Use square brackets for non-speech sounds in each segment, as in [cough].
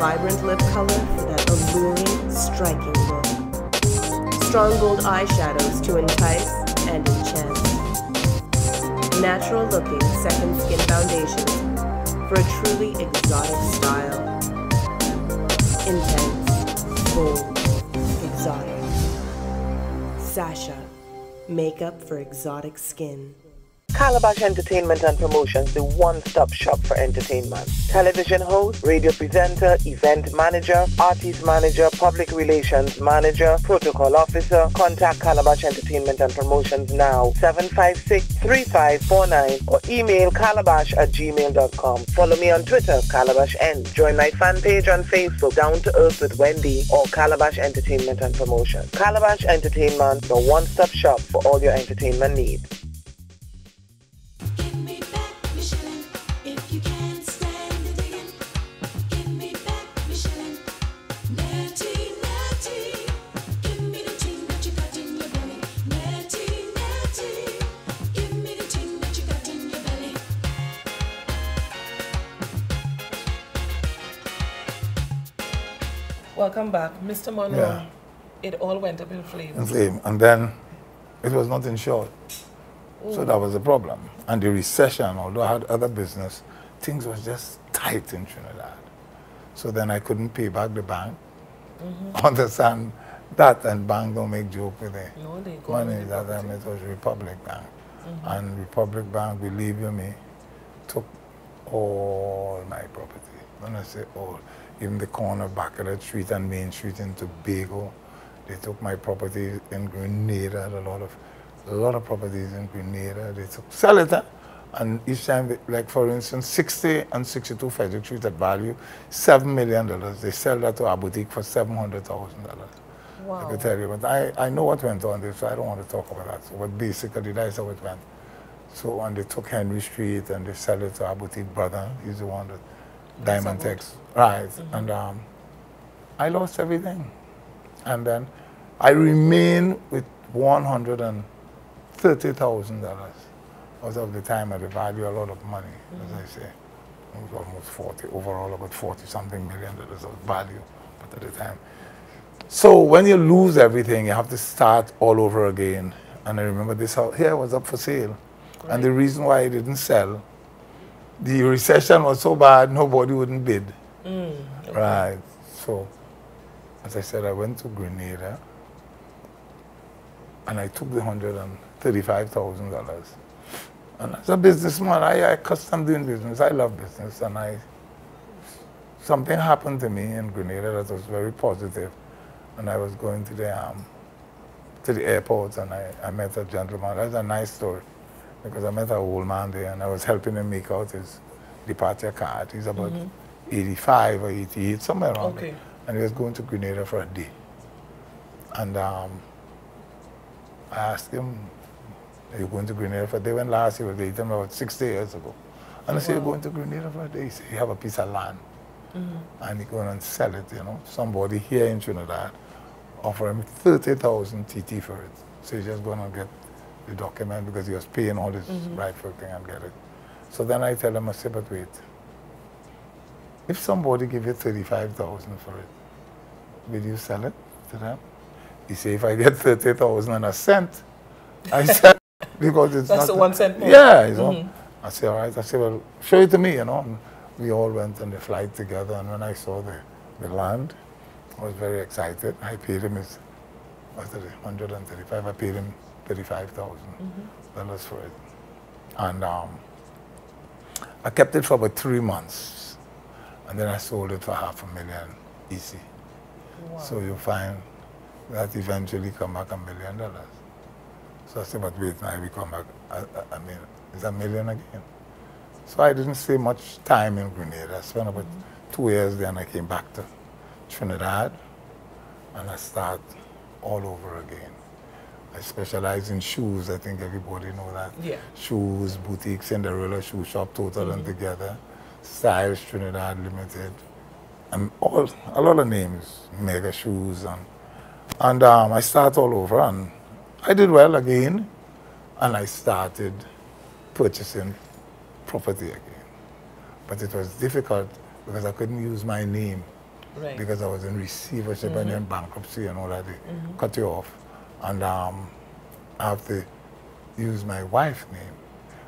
vibrant lip color for that alluring, striking look. Strong gold eyeshadows to entice and enchant. Natural looking second skin foundations for a truly exotic style. Intense, bold, exotic. Sasha, makeup for exotic skin. Khalabash Entertainment and Promotions, the one-stop shop for entertainment. Television host, radio presenter, event manager, artist manager, public relations manager, protocol officer. Contact Khalabash Entertainment and Promotions now, 756-3549 or email calabash at gmail.com. Follow me on Twitter, Calabash N. Join my fan page on Facebook, Down to Earth with Wendy or Khalabash Entertainment and Promotions. Khalabash Entertainment, the one-stop shop for all your entertainment needs. Welcome back, Mr. Munroe. Yeah. It all went up in flames. in flame. And then it was not insured. So that was the problem. And the recession, although I had other business, things was just tight in Trinidad. So then I couldn't pay back the bank. Understand that and bank don't make joke with it. No, they go Money that time it was Republic Bank. Mhm. And Republic Bank, believe you me, took all my property. When I say all, even the corner back of the street and Main Street in Tobago, they took my property in Grenada, a lot of a lot of properties in Grenada. They took sell it, huh? and each time, like for instance, 60 and 62 Frederick Street at value, seven million dollars. They sell that to our boutique for seven hundred thousand dollars. I Wow. can tell you, but I, I know what went on there, so I don't want to talk about that. So, but basically, that's how it went. So, and they took Henry Street and they sell it to our boutique brother. He's the one that Diamond. Tex. Right. And um, I lost everything. And then I remained with $130,000 out of the time at the value, a lot of money, as I say. It was almost 40, overall about 40 something million dollars of value, but at the time. So when you lose everything, you have to start all over again. And I remember this house here was up for sale. And the reason why it didn't sell, the recession was so bad, nobody wouldn't bid. Right. So, as I said, I went to Grenada and I took the $135,000. And as a businessman, I, I accustomed doing business. I love business. And I, something happened to me in Grenada that was very positive. And I was going to the, um, to the airport and I, I met a gentleman. That's a nice story because I met an old man there and I was helping him make out his departure card. He's about 85 or 88, somewhere around Okay. there. And he was going to Grenada for a day. And um, I asked him, are you going to Grenada for a day? When last there, he told me about 60 years ago. And I said, you're going to Grenada for a day? He said, you have a piece of land. And you're going to sell it, you know. Somebody here in Trinidad offer him 30,000 TT for it. So he's just going to get the document because he was paying all this mm-hmm. rightful thing and get it. So then I tell him, I say, but wait, if somebody give you 35,000 for it, will you sell it to them? He said, if I get 30,000 and a cent, I [laughs] said, because it's That's not. the one cent more. Yeah, you know. Mm-hmm. I say, all right. I say, well, show it to me, you know. And we all went on the flight together, and when I saw the, the land, I was very excited. I paid him his, what's it, 135. I paid him 35,000 dollars for it. And um, I kept it for about three months. And then I sold it for half a million easy. So you find that eventually come back a million dollars. So I said, but wait, now we come back, I, I- I mean, it's a million again. So I didn't stay much time in Grenada. I spent about two years there and I came back to Trinidad and I start all over again. I specialize in shoes. I think everybody know that. Yeah. Shoes, boutique, Cinderella Shoe Shop, total and mm-hmm. together. Styles Trinidad Limited. And all, a lot of names, Mega Shoes. And, and um, I start all over and I did well again. And I started purchasing property again. But it was difficult because I couldn't use my name Right. because I was in receivership and mm-hmm. in bankruptcy and all that. They mm-hmm. cut you off. And um, I have to use my wife's name.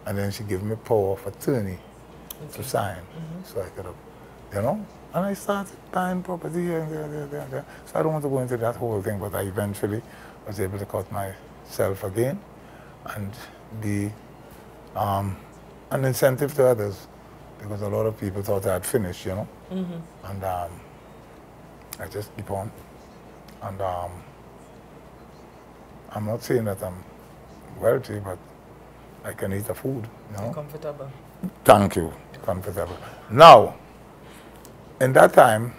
And then she gave me a power of attorney to sign. So I could have, you know? And I started buying property here and there, there, there, there. So I don't want to go into that whole thing, but I eventually was able to cut myself again and be um, an incentive to others because a lot of people thought I had finished, you know? And um, I just keep on. And um, I'm not saying that I'm wealthy, but I can eat the food, you know? Comfortable. Thank you. Comfortable. Now, in that time,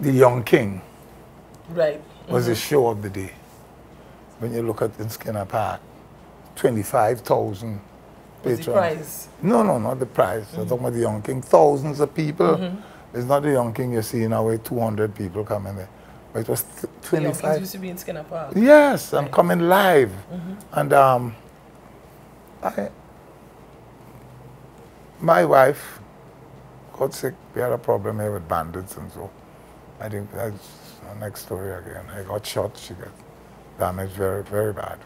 The Young King Right. was the mm-hmm. show of the day. When you look at in Skinner Park, 25,000 Was the patrons. prize. No, no, not the prize. I'm talking mm-hmm. about the Young King. Thousands of people. Mm-hmm. It's not the Young King you see now where 200 people coming there. But it was th- The Yonkers 25. used to be in Skinner Park. Yes, I'm Right. coming live. And um, I, my wife got sick. We had a problem here with bandits and so. I think that's the next story again. I got shot. She got damaged very, very bad.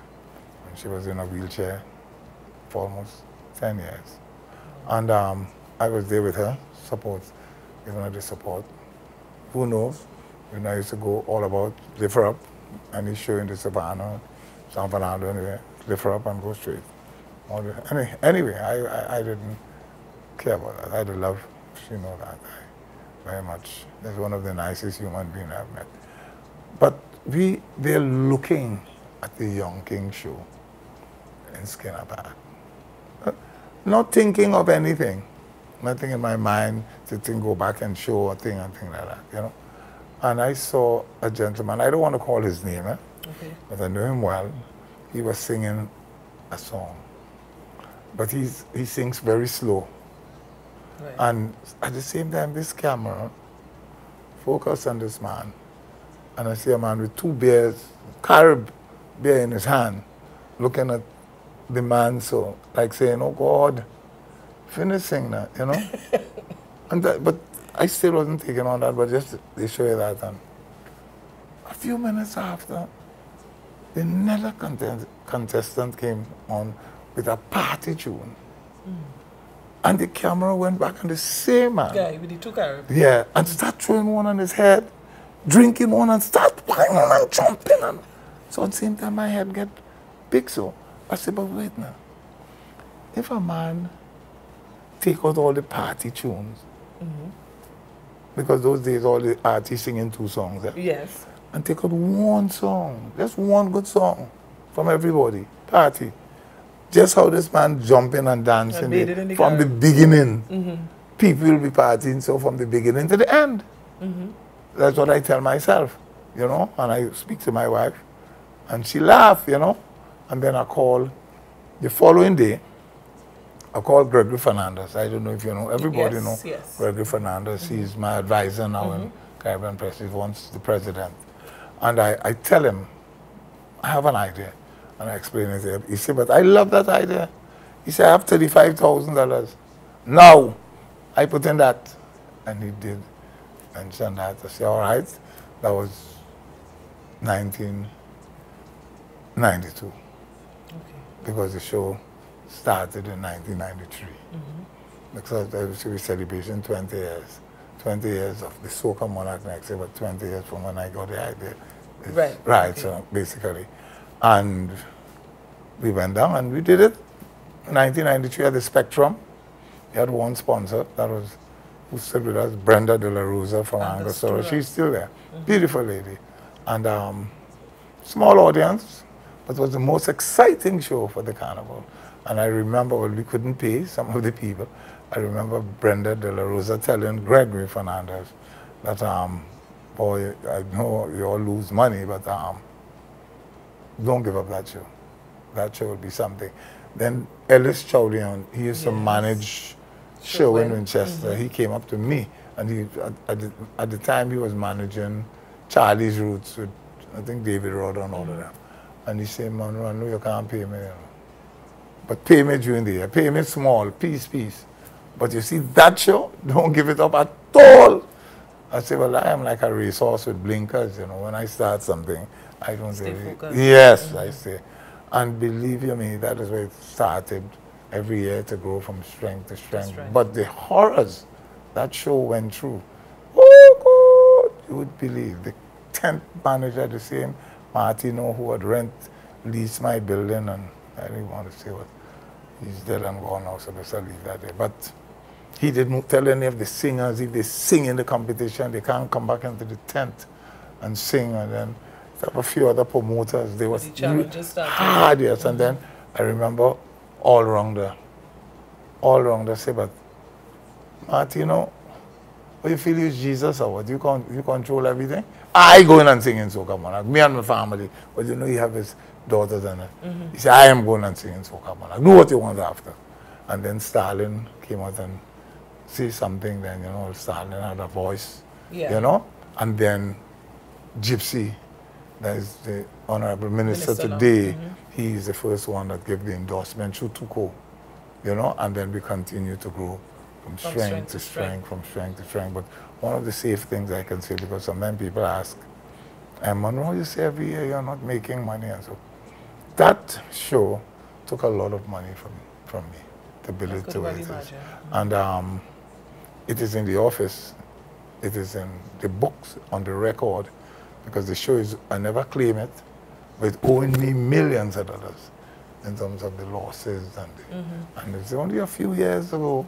And she was in a wheelchair for almost 10 years. And um, I was there with her, support, giving her the support. Who knows? When I used to go all about lift her up, and he's showing the Savannah, San Fernando, anyway, up and go straight. All the, any, anyway, I, I, I didn't care about that. I had love, you know that, very much. That's one of the nicest human beings I've met. But we, they're looking at the Young King show in Skinner Park. Uh, Not thinking of anything. Nothing in my mind to think, go back and show a thing and thing like that, you know. And I saw a gentleman, I don't want to call his name, eh? Okay. but I know him well. He was singing a song. But he's, he sings very slow. Right. And at the same time, this camera focused on this man. And I see a man with two bears, carib bear in his hand, looking at the man so, like saying, oh God, finish singing that, you know? [laughs] and that, but I still wasn't taking on that, but just they show you that. And a few minutes after, the another contest, contestant came on with a party tune. Hmm. And the camera went back on the same man. Guy with the two caribs. Yeah, and start throwing one on his head, drinking one and start whining and jumping. And so at the same time, my head get big so. I said, but wait now. If a man take out all the party tunes, mm-hmm. Because those days all the artists singing two songs, eh? Yes. and take out one song, just one good song from everybody, party. Just how this man jumping and dancing And it in the from the beginning. People will be partying so from the beginning to the end. That's what I tell myself, you know, and I speak to my wife, and she laugh, you know, and then I call the following day. I called Gregory Fernandez. I don't know if you know. Everybody Yes, know yes. Gregory Fernandez. Mm-hmm. He's my advisor now in mm-hmm. Caribbean Press. He's once the president. And I, I tell him, I have an idea. And I explain it to him. He said, but I love that idea. He said, I have $35,000. Now, I put in that. And he did mention that. I said, all right. That was 1992 Okay. because the show started in 1993. Because there was a celebration 20 years. 20 years of the Soca Monarch next year, but 20 years from when I got the idea. Right, Right, okay. so basically. And we went down and we did it. 1993 at the Spectrum. We had one sponsor, that was who stood with us, Brenda De La Rosa from Angostura. She's still there. Beautiful lady. And um, small audience, but it was the most exciting show for the carnival. And I remember, well, we couldn't pay some of the people. I remember Brenda De La Rosa telling Gregory Fernandez that, um, boy, I know you all lose money, but um, don't give up that show. That show will be something. Then Ellis Chowdian, he used to manage show in when- Winchester. He came up to me, and he at, at, the, at the time he was managing Charlie's Roots with I think David Rudder and all of them. And he said, "Man, I know you can't pay me. But pay me during the year. Pay me small, piece, piece." But you see, that show, [laughs] don't give it up at all. I say, well, I am like a resource with blinkers, you know. When I start something, I don't Stay really. focused. Yes, I mm-hmm. say. And believe you me, that is where it started every year to grow from strength to strength. strength. But the horrors that show went through, oh God, you would believe. The 10th manager, the same Martino, who had rent, leased my building, and I didn't want to say what. He's dead and gone now, so let's leave that there. But he didn't tell any of the singers if they sing in the competition, they can't come back into the tent and sing. And then there were a few other promoters. They challenges hard, yes. And then I remember all rounder, all rounder say, but Martino, what oh, you feel is Jesus or what? You con you control everything? I go in and sing in Soca Monarch, me and my family. But you know you have his daughters and it. He said, I am going and sing in Soca Monarch. Do what you want after. And then Stalin came out and say something then, you know, Stalin had a voice. Yeah. You know? And then Gypsy, that is the honorable minister, Minister today, mm-hmm. he is the first one that gave the endorsement through TUCO. You know, and then we continue to grow from, From strength, strength to to strength, strength. from strength to strength. But one of the safe things I can say, because sometimes people ask, and Munroe, you say every year you're not making money. And so that show took a lot of money from, from me to build it to where it is. And um, it is in the office, it is in the books, on the record, because the show is, I never claim it, but owing me millions of dollars in terms of the losses. And, the, Mm-hmm. and it's only a few years ago.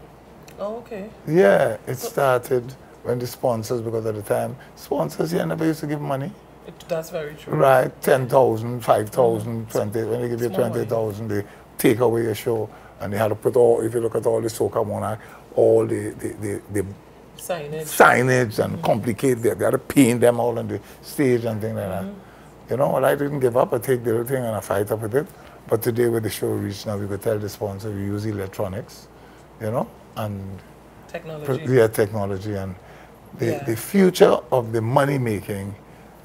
Oh, okay. Yeah, it started when the sponsors, because at the time, sponsors here never used to give money. It, that's very true. Right, 10,000, 5,000, mm. 20, when they give you 20,000, they take away your show. And they had to put all, if you look at all the Soca Monarch, all the, the, the, the Signage. signage and mm. complicate that. They had to paint them all on the stage and things like that. Mm-hmm. You know, well, I didn't give up. I take the thing and I fight up with it. But today, with the show reached now, we could tell the sponsor we use electronics, you know, and Technology. yeah, technology and the, Yeah. the future of the money making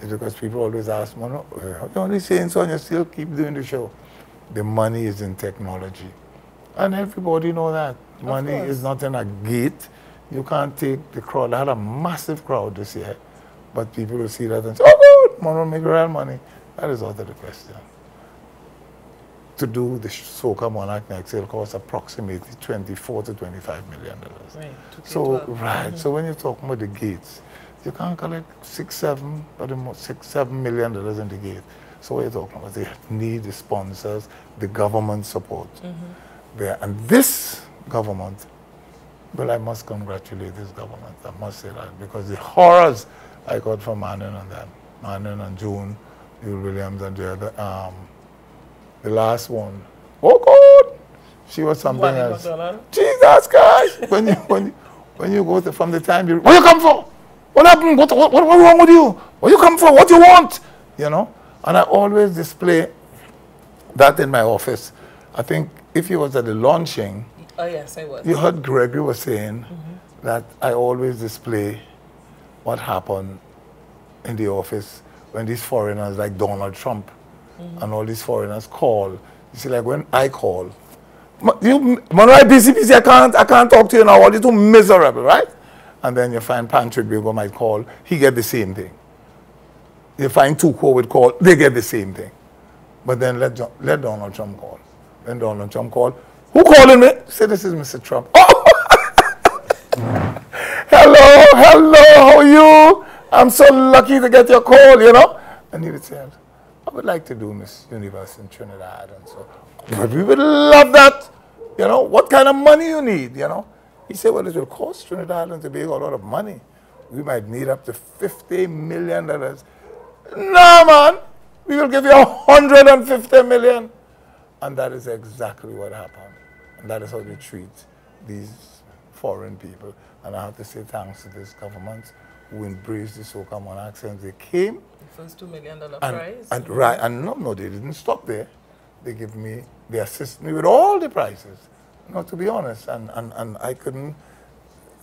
is because people always ask, Mono, uh, you're only saying so and you still keep doing the show. The money is in technology. And everybody know that. Money course. is not in a gate. You can't take the crowd. I had a massive crowd this year. But people will see that and say, oh good, Mono make real money. That is out of the question. To do the Soca Monarch next year will cost approximately 24 to 25 million dollars. Right. 2K12. So right. So when you're talking about the gates, you can't collect six, seven, but the mo- six, seven million dollars in the gate. So what you're talking about, they need the sponsors, the government support. There and this government, well, I must congratulate this government. I must say that because the horrors I got from Manning and them, Manning and June, Bill Williams and the other, um, the last one. Oh God, she was something else. Jesus Christ! When you when you, when you go to from the time you where you come for? What happened? What, what what what wrong with you? Where you come for? What you want? You know? And I always display that in my office. I think if you was at the launching, Oh, yes, I was. you heard Gregory was saying mm-hmm. that I always display what happened in the office when these foreigners like Donald Trump mm-hmm. and all these foreigners call. You see, like when I call, "Ma- you, Manuel, busy, busy, I can't, I can't talk to you now. All you too miserable, right? And then you find Patrick Bigo might call, he get the same thing. You find TUCO would call, they get the same thing. But then let, let Donald Trump call. Then Donald Trump call, who calling me? Say this is Mr. Trump. Oh! [laughs] hello, hello, how are you? I'm so lucky to get your call, you know? And he would say, I would like to do Miss Universe in Trinidad and so. But we would love that. You know, what kind of money you need, you know? He said, well, it will cost Trinidad and Tobago a lot of money. We might need up to $50 million. No, man. We will give you $150 million. And that is exactly what happened. And that is how they treat these foreign people. And I have to say thanks to this government who embraced the Soca Monarchs since they came. The first $2 million And, prize. and right, and no, no, they didn't stop there. They give me, they assist me with all the prices. No, to be honest, and, and, and I couldn't,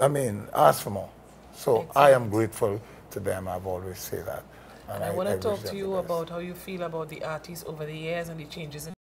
I mean, ask for more. So I am grateful to them. I've always say that. And I want to talk to you about how you feel about the artists over the years and the changes in